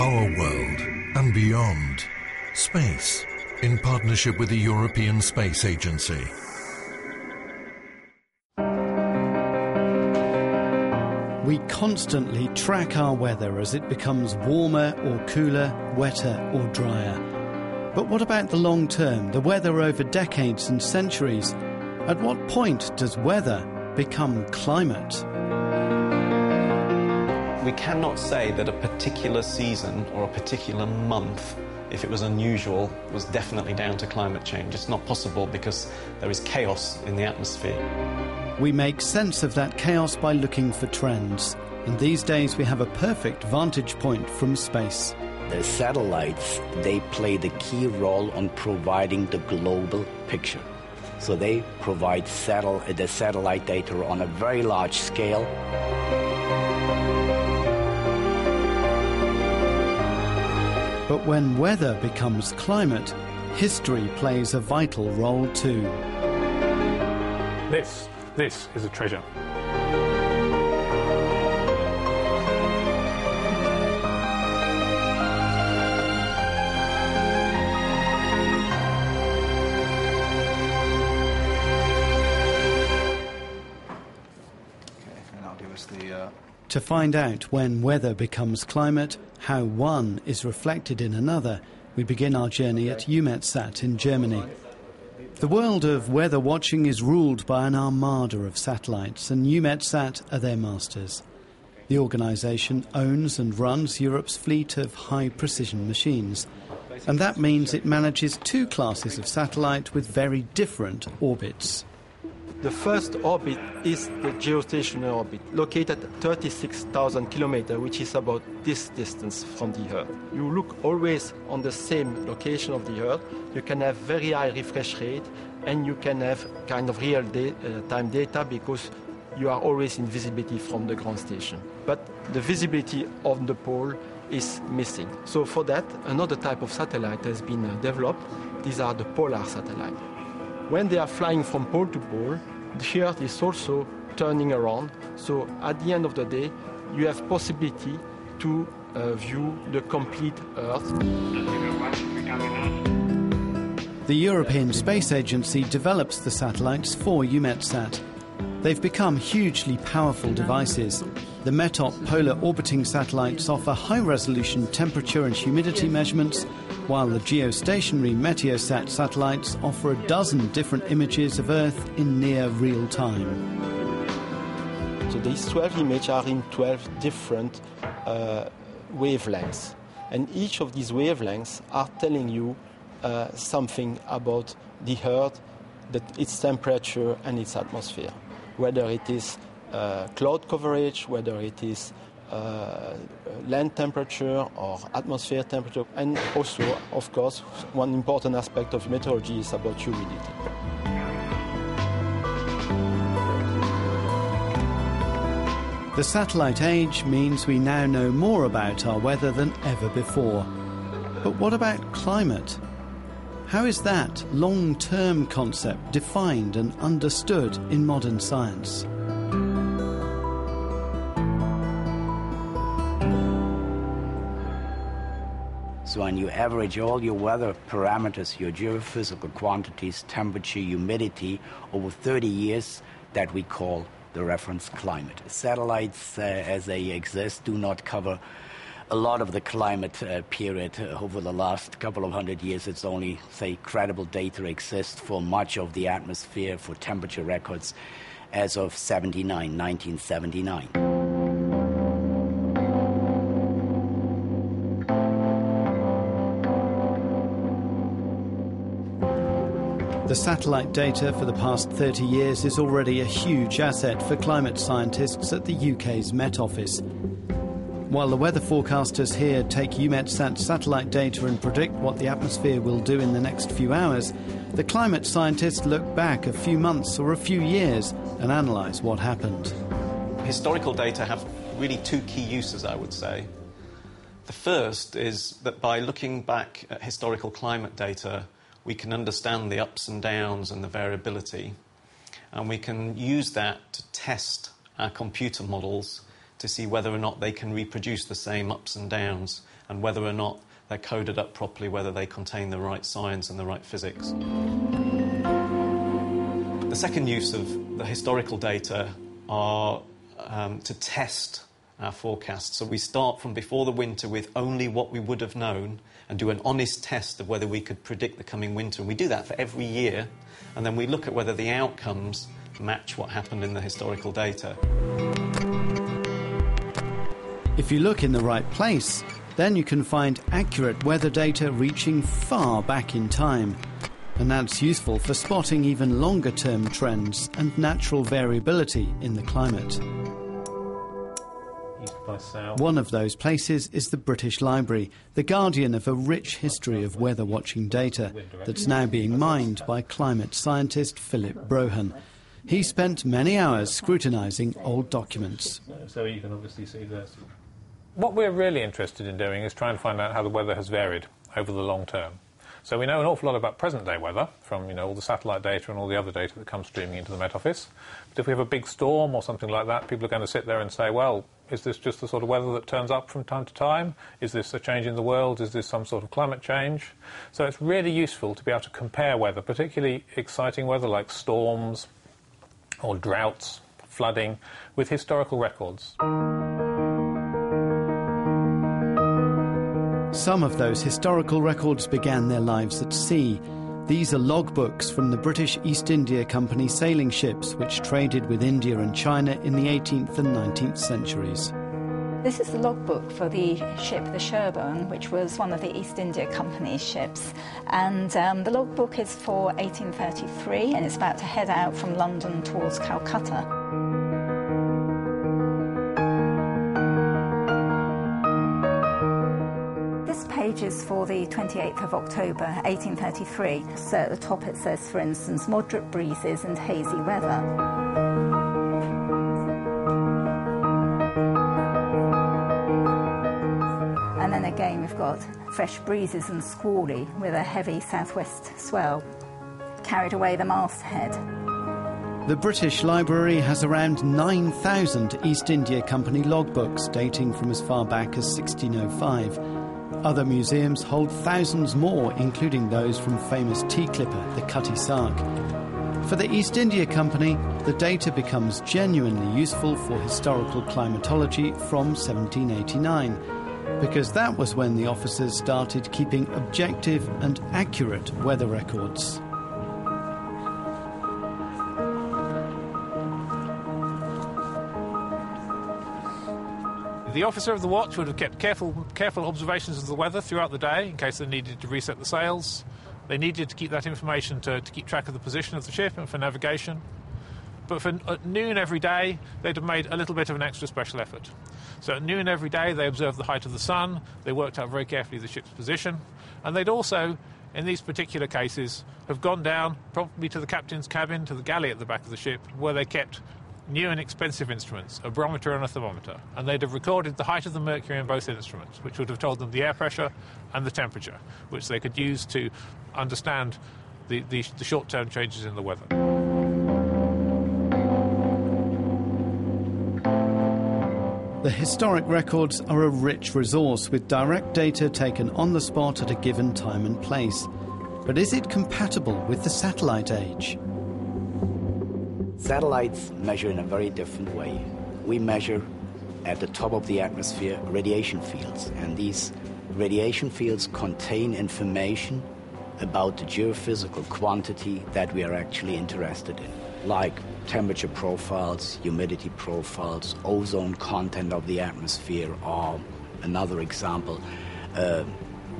Our world and beyond. Space, in partnership with the European Space Agency. We constantly track our weather as it becomes warmer or cooler, wetter or drier. But what about the long term, the weather over decades and centuries? At what point does weather become climate? We cannot say that a particular season or a particular month, if it was unusual, was definitely down to climate change. It's not possible because there is chaos in the atmosphere. We make sense of that chaos by looking for trends. And these days we have a perfect vantage point from space. The satellites, they play the key role on providing the global picture. So they provide satel- the satellite data on a very large scale. But when weather becomes climate, history plays a vital role too. This, this is a treasure. To find out when weather becomes climate, how one is reflected in another, we begin our journey at EUMETSAT in Germany. The world of weather watching is ruled by an armada of satellites, and EUMETSAT are their masters. The organisation owns and runs Europe's fleet of high precision machines, and that means it manages two classes of satellite with very different orbits. The first orbit is the geostationary orbit, located at 36,000 kilometers, which is about this distance from the Earth. You look always on the same location of the Earth. You can have very high refresh rate, and you can have kind of real da- uh, time data because you are always in visibility from the ground station. But the visibility on the pole is missing. So for that, another type of satellite has been uh, developed. These are the polar satellites. When they are flying from pole to pole, the Earth is also turning around. So at the end of the day, you have possibility to uh, view the complete Earth. The European Space Agency develops the satellites for EUMETSAT. They've become hugely powerful devices. The METOP polar orbiting satellites offer high resolution temperature and humidity measurements, while the geostationary Meteosat satellites offer a dozen different images of Earth in near real time. So these 12 images are in 12 different uh, wavelengths. And each of these wavelengths are telling you uh, something about the Earth, that its temperature and its atmosphere. Whether it is uh, cloud coverage, whether it is uh, land temperature or atmosphere temperature. And also, of course, one important aspect of meteorology is about humidity. The satellite age means we now know more about our weather than ever before. But what about climate? How is that long term concept defined and understood in modern science? So when you average all your weather parameters, your geophysical quantities, temperature, humidity, over 30 years, that we call the reference climate. Satellites, uh, as they exist, do not cover a lot of the climate uh, period uh, over the last couple of hundred years. It's only, say, credible data exists for much of the atmosphere for temperature records as of 79, 1979. The satellite data for the past 30 years is already a huge asset for climate scientists at the UK's Met Office. While the weather forecasters here take EUMETSAT satellite data and predict what the atmosphere will do in the next few hours, the climate scientists look back a few months or a few years and analyse what happened. Historical data have really two key uses, I would say. The first is that by looking back at historical climate data, we can understand the ups and downs and the variability, and we can use that to test our computer models to see whether or not they can reproduce the same ups and downs and whether or not they're coded up properly, whether they contain the right science and the right physics. The second use of the historical data are um, to test our forecasts. So we start from before the winter with only what we would have known and do an honest test of whether we could predict the coming winter. And we do that for every year, and then we look at whether the outcomes match what happened in the historical data. If you look in the right place, then you can find accurate weather data reaching far back in time. And that's useful for spotting even longer term trends and natural variability in the climate. One of those places is the British Library, the guardian of a rich history of weather watching data that's now being mined by climate scientist Philip Brohan. He spent many hours scrutinising old documents. So you can obviously see this. What we're really interested in doing is trying to find out how the weather has varied over the long term. So we know an awful lot about present day weather from you know all the satellite data and all the other data that comes streaming into the Met Office. But if we have a big storm or something like that, people are going to sit there and say, well, is this just the sort of weather that turns up from time to time? Is this a change in the world? Is this some sort of climate change? So it's really useful to be able to compare weather, particularly exciting weather like storms or droughts, flooding, with historical records. Some of those historical records began their lives at sea. These are logbooks from the British East India Company sailing ships which traded with India and China in the 18th and 19th centuries. This is the logbook for the ship the Sherborne, which was one of the East India Company's ships. And um, the logbook is for 1833 and it's about to head out from London towards Calcutta. Pages for the 28th of October 1833. So at the top it says, for instance, moderate breezes and hazy weather. And then again, we've got fresh breezes and squally with a heavy southwest swell. Carried away the masthead. The British Library has around 9,000 East India Company logbooks dating from as far back as 1605. Other museums hold thousands more, including those from famous tea clipper, the Cutty Sark. For the East India Company, the data becomes genuinely useful for historical climatology from 1789, because that was when the officers started keeping objective and accurate weather records. The officer of the watch would have kept careful, careful observations of the weather throughout the day in case they needed to reset the sails. They needed to keep that information to, to keep track of the position of the ship and for navigation. But for at noon every day, they'd have made a little bit of an extra special effort. So at noon every day, they observed the height of the sun, they worked out very carefully the ship's position, and they'd also, in these particular cases, have gone down probably to the captain's cabin, to the galley at the back of the ship, where they kept new and expensive instruments, a barometer and a thermometer, and they'd have recorded the height of the mercury in both instruments, which would have told them the air pressure and the temperature, which they could use to understand the, the, the short term changes in the weather. The historic records are a rich resource with direct data taken on the spot at a given time and place. But is it compatible with the satellite age? Satellites measure in a very different way. We measure at the top of the atmosphere radiation fields, and these radiation fields contain information about the geophysical quantity that we are actually interested in, like temperature profiles, humidity profiles, ozone content of the atmosphere, or another example, uh,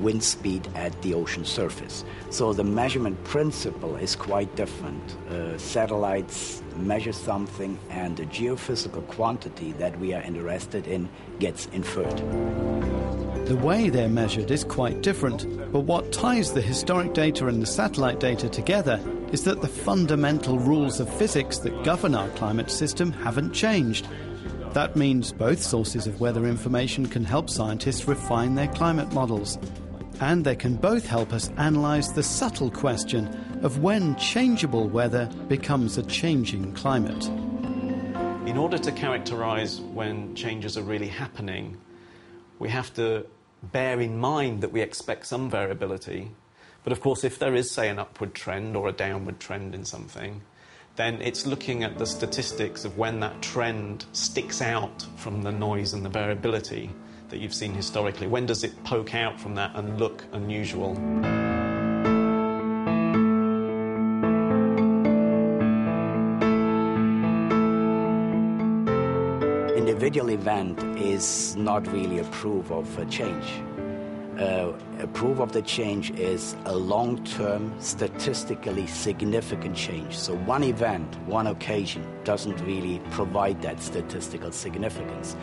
wind speed at the ocean surface. So the measurement principle is quite different. Uh, satellites measure something, and the geophysical quantity that we are interested in gets inferred. The way they're measured is quite different, but what ties the historic data and the satellite data together is that the fundamental rules of physics that govern our climate system haven't changed. That means both sources of weather information can help scientists refine their climate models and they can both help us analyse the subtle question of when changeable weather becomes a changing climate. In order to characterize when changes are really happening, we have to bear in mind that we expect some variability. But of course, if there is, say, an upward trend or a downward trend in something, then it's looking at the statistics of when that trend sticks out from the noise and the variability that you've seen historically. When does it poke out from that and look unusual? Individual event is not really a proof of a change. Uh, a proof of the change is a long-term, statistically significant change. So one event, one occasion, doesn't really provide that statistical significance.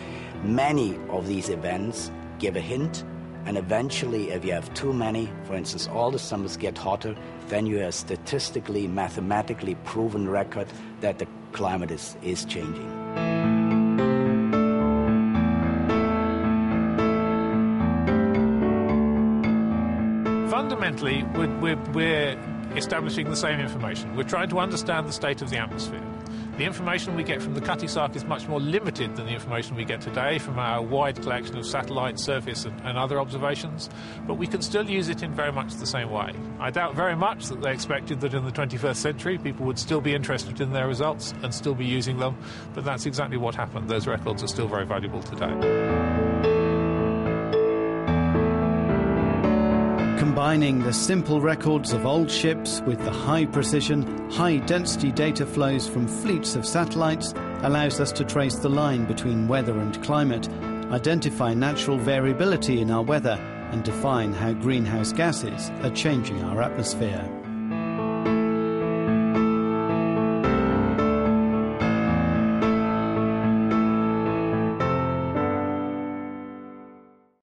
Many of these events give a hint, and eventually, if you have too many, for instance, all the summers get hotter, then you have statistically, mathematically proven record that the climate is, is changing. Fundamentally, we're, we're, we're, establishing the same information. We're trying to understand the state of the atmosphere. The information we get from the Cutty Sark is much more limited than the information we get today from our wide collection of satellite, surface, and, and other observations, but we can still use it in very much the same way. I doubt very much that they expected that in the 21st century people would still be interested in their results and still be using them, but that's exactly what happened. Those records are still very valuable today. Combining the simple records of old ships with the high precision, high density data flows from fleets of satellites allows us to trace the line between weather and climate, identify natural variability in our weather, and define how greenhouse gases are changing our atmosphere.